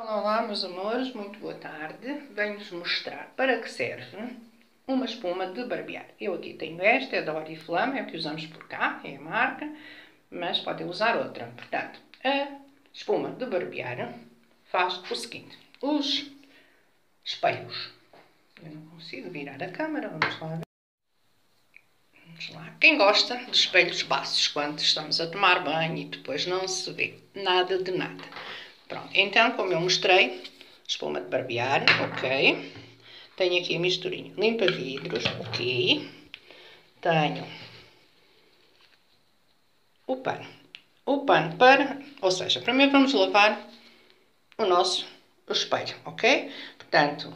Olá, olá, meus amores, muito boa tarde. Venho-vos mostrar para que serve uma espuma de barbear. Eu aqui tenho esta, é da Oriflame, é o que usamos por cá, é a marca, mas podem usar outra. Portanto, a espuma de barbear faz o seguinte: os espelhos. Eu não consigo virar a câmera, vamos lá. Vamos lá. Quem gosta de espelhos baços quando estamos a tomar banho e depois não se vê nada de nada. Pronto, então, como eu mostrei, espuma de barbear, ok. Tenho aqui a misturinha limpa vidros, ok. Tenho o pano. O pano para, ou seja, primeiro vamos lavar o nosso espelho, ok? Portanto,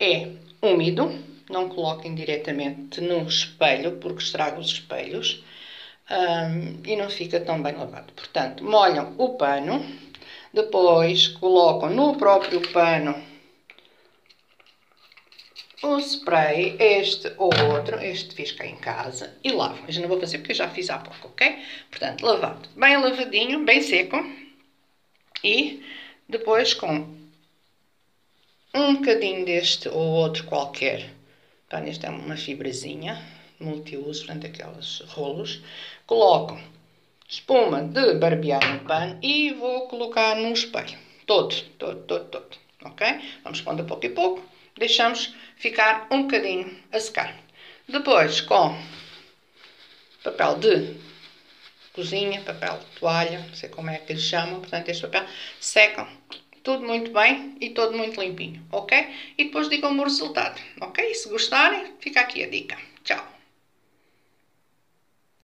é úmido, não coloquem diretamente no espelho, porque estraga os espelhos um, e não fica tão bem lavado. Portanto, molham o pano depois colocam no próprio pano o spray, este ou outro, este fiz cá em casa, e. Eu já não vou fazer porque eu já fiz há pouco, ok? Portanto, lavado, bem lavadinho, bem seco. E depois com um bocadinho deste ou outro qualquer. Então, este é uma fibrazinha multiuso, portanto, aqueles rolos. Colocam espuma de barbear no pano e vou colocar no espelho. Todo, todo, todo, todo. Ok? Vamos pondo a pouco e pouco. Deixamos ficar um bocadinho a secar. Depois, com papel de cozinha, papel de toalha, não sei como é que eles chamam, portanto, este papel, secam tudo muito bem e todo muito limpinho, ok? E depois digam-me o resultado, ok? E se gostarem, fica aqui a dica.